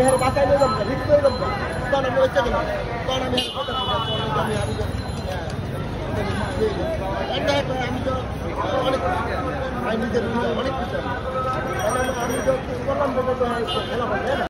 আমি হের বাসায় নিয়ে যাব রিক্স হয়ে যাব। তখন আমি হচ্ছে কেন তখন আমি কথা আমি আমি তো অনেক আমি নিজের অনেক কিছু আমি তো করলাম তো খেলা